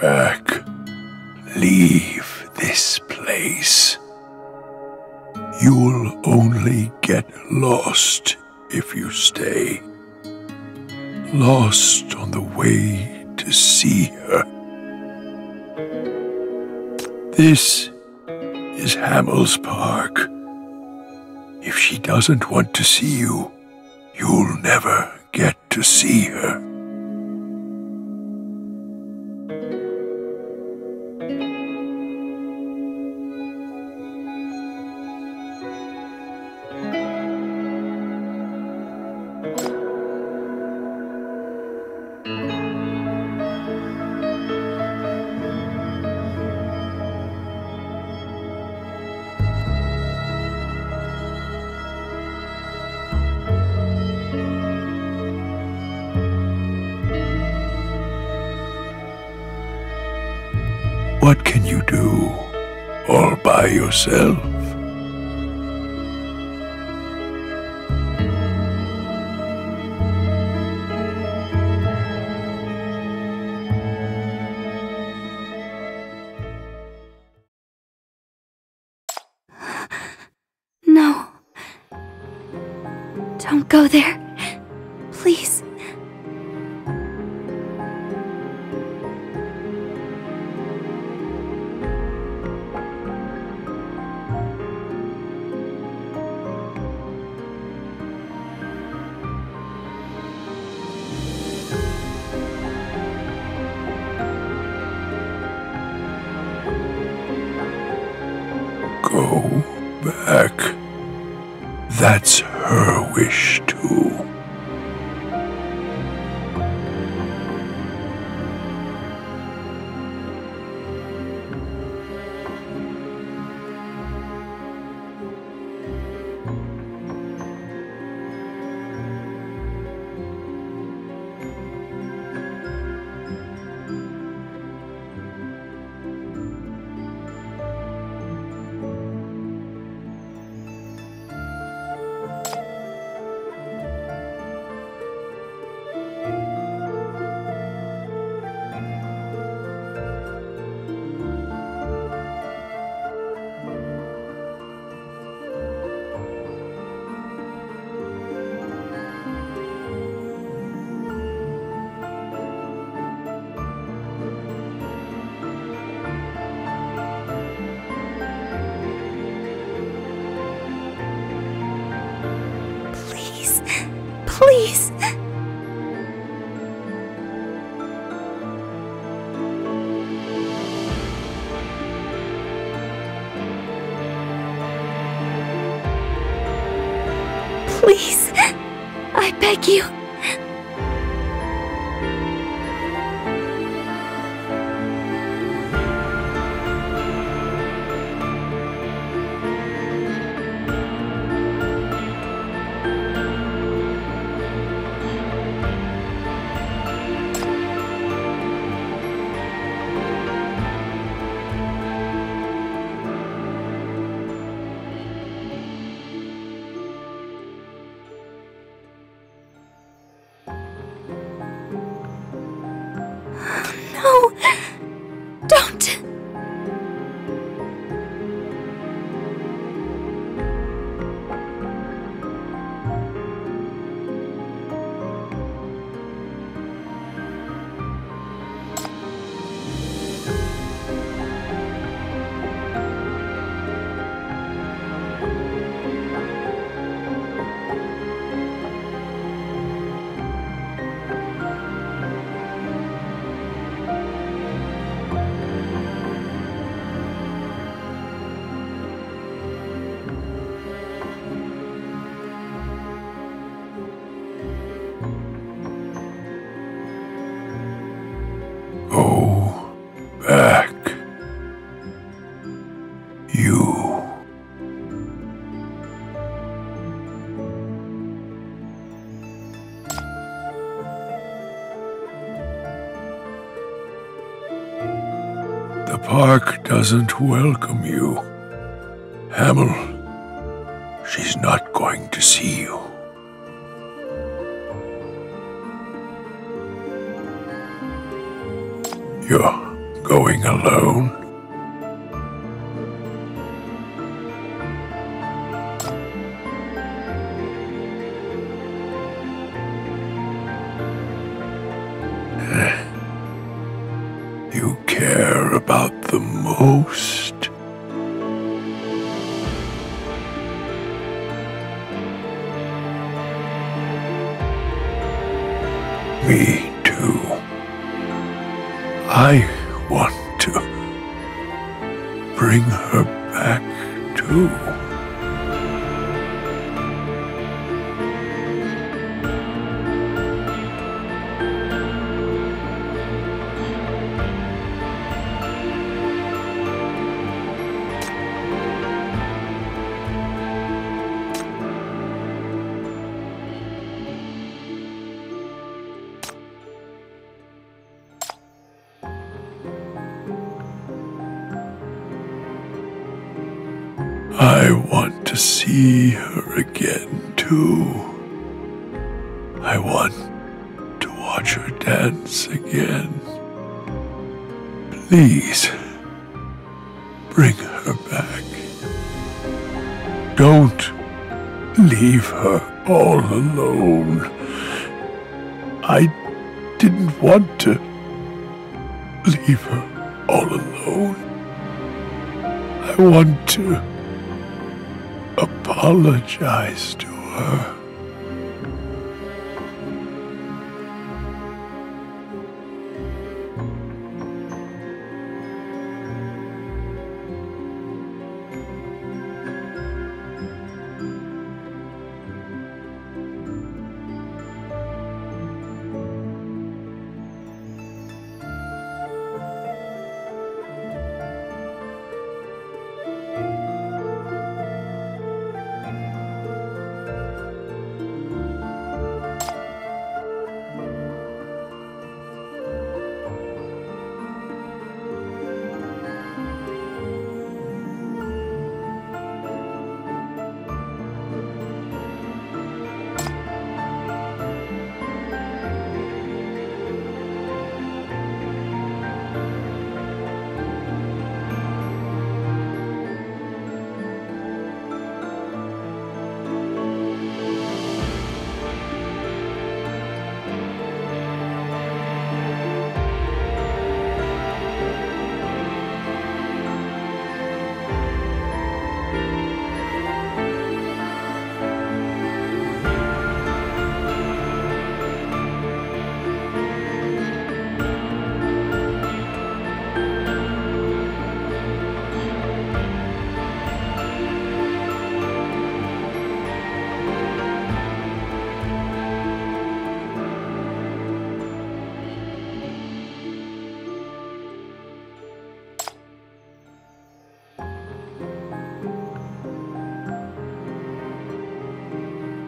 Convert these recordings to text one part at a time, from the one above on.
back. Leave this place. You'll only get lost if you stay. Lost on the way to see her. This is Hamel's Park. If she doesn't want to see you, you'll never get to see her. What can you do all by yourself? No. Don't go there. Please. That's her wish, too. Please. Please. I beg you. The park doesn't welcome you. Hamel, she's not going to see you. You're going alone? Me too. I want to bring her I want to see her again too. I want to watch her dance again. Please, bring her back. Don't leave her all alone. I didn't want to leave her all alone. I want to apologize to her.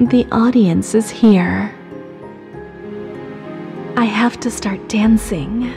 The audience is here. I have to start dancing.